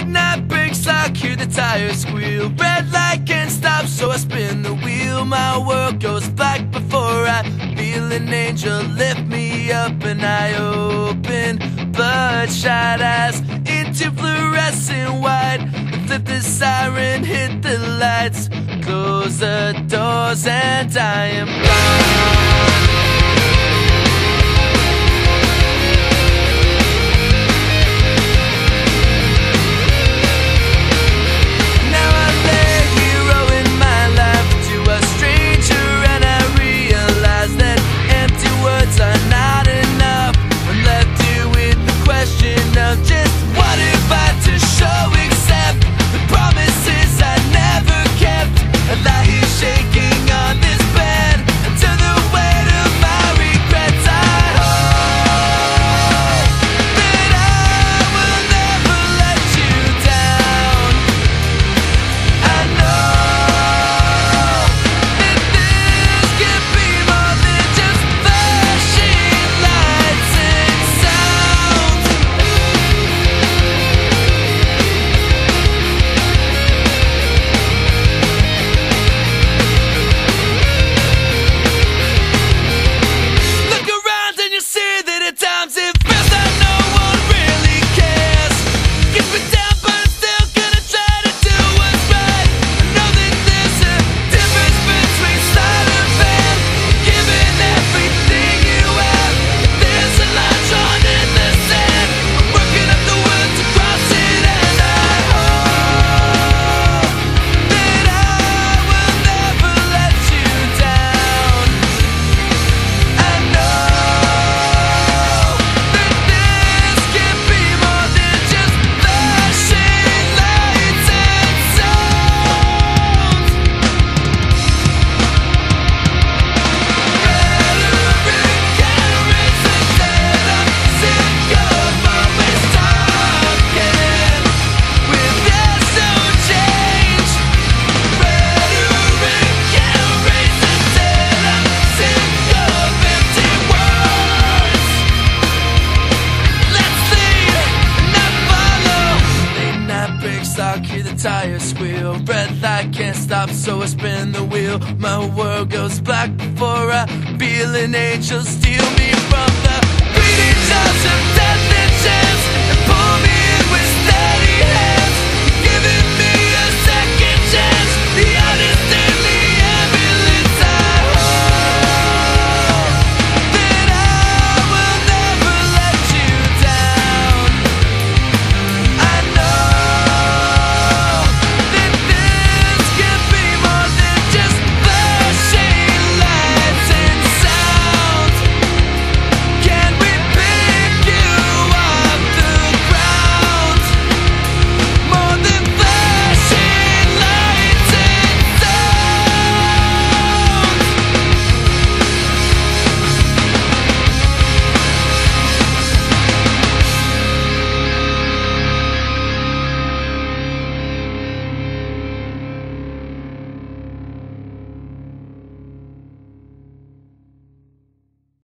midnight breaks, I hear the tires squeal. Red light can't stop, so I spin the wheel. My world goes black before I feel an angel lift me up, and I open bloodshot eyes into fluorescent white. Flip the siren, hit the lights, close the doors, and I am gone. stop, hear the tires squeal. Red light can't stop, so I spin the wheel. My world goes black before I feel an angel steal me from the bleeding jaws of death and chance and pull me.